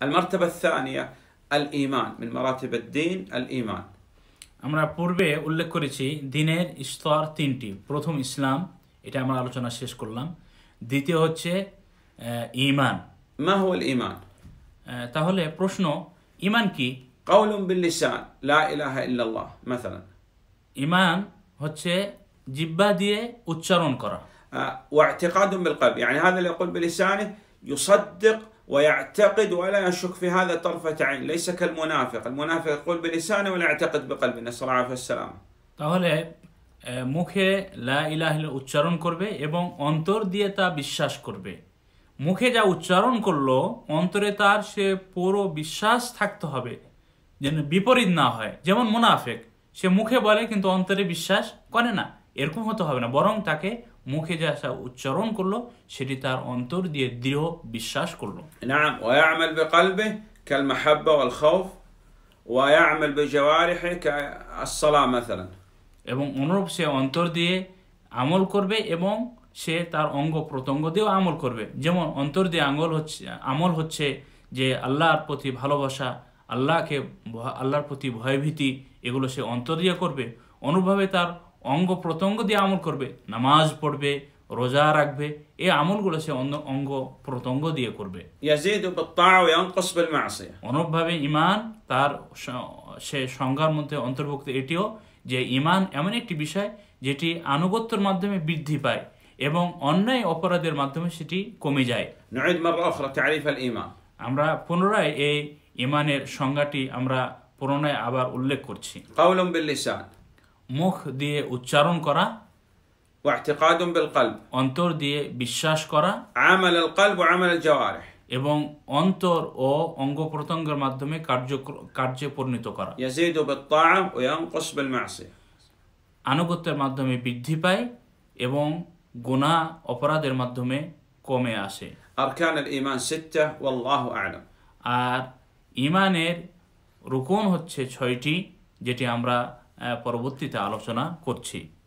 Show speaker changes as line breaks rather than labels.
المرتبة الثانية الإيمان من مراتب الدين الإيمان
আমরা পূর্বে উল্লেখ করেছি দিনের স্তর তিনটি প্রথম ইসলাম এটা আমরা আলোচনা শেষ করলাম দ্বিতীয় হচ্ছে আহ, ঈমান
ما هو الإيمان؟
আহ, তাহলে প্রশ্ন ঈমান কি
قول باللسان لا إله إلا الله مثلا
ঈমান হচ্ছে জিব্বা দিয়ে উচ্চারণ করা
آه، واعتقاد بالقلب يعني هذا اللي يقول بلسانه يصدق ويعتقد ولا يشك في هذا طرفة عين ليس كالمنافق المنافق يقول بلسانه ولا يعتقد بقلبه نسأل الله العافية والسلامة
তাহলে আহ, মুখে লা ইলাহ ইল্লাল্লাহ উচ্চারণ করবে এবং অন্তর দিয়ে তা বিশ্বাস করবে মুখে যা উচ্চারণ করলো অন্তরে তার সে পুরো বিশ্বাস থাকতে হবে যেন বিপরীত না হয় যেমন মুনাফেক সে মুখে বলে কিন্তু অন্তরে বিশ্বাস করে না এরকম হতে হবে না বরং তাকে মুখে যা সা উচ্চারণ করলো সেটি তার অন্তর দিয়ে দৃঢ় বিশ্বাস করলো
نعم ويعمل بقلبه كالمحبة والخوف ويعمل بجوارحه كالصلاة مثلا
এবং অনুরূপ সে অন্তর দিয়ে আমল করবে এবং সে তার অঙ্গ প্রত্যঙ্গ দিয়েও আমল করবে যেমন অন্তর দিয়ে আঙ্গল হচ্ছে আমল হচ্ছে যে আল্লাহর প্রতি ভালোবাসা আল্লাহকে ভ- আল্লাহর প্রতি ভয়ভীতি এগুলো সে অন্তর দিয়ে করবে অনুভাবে তার অঙ্গ প্রত্যঙ্গ দিয়ে আমল করবে নামাজ পড়বে রোজা রাখবে এই আমলগুলো সে অন্য অঙ্গ প্রত্যঙ্গ দিয়ে করবে। অনুরূপভাবে ইমান তার সে সংজ্ঞার মধ্যে অন্তর্ভুক্ত এটিও যে ইমান এমন একটি বিষয় যেটি আনুগত্যর মাধ্যমে বৃদ্ধি পায় এবং অন্যায় অপরাধের মাধ্যমে সেটি কমে যায়। আমরা পুনরায় এই ইমানের সংজ্ঞাটি আমরা পুনরায় আবার উল্লেখ করছি। মুখ দিয়ে উচ্চারণ করা
واعتقاد بالقلب
অন্তর দিয়ে বিশ্বাস করা
عمل القلب وعمل الجوارح
এবং অন্তর ও অঙ্গ প্রত্যঙ্গের মাধ্যমে কার্য কার্যে পরিণত করা
يزيد بالطاعة وينقص بالمعصية
আনুগত্যের মাধ্যমে বৃদ্ধি পায় এবং গুণা অপরাধের মাধ্যমে কমে আসে
أركان الإيمان ستة والله أعلم
আর ইমানের রুকন হচ্ছে ছয়টি যেটি আমরা আহ, পরবর্তীতে আলোচনা করছি।